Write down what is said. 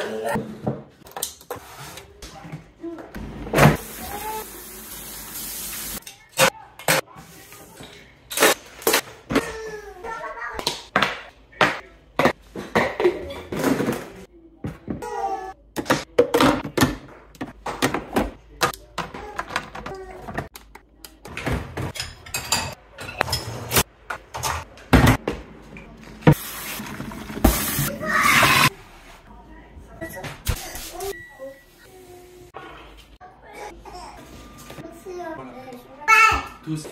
tự 不是。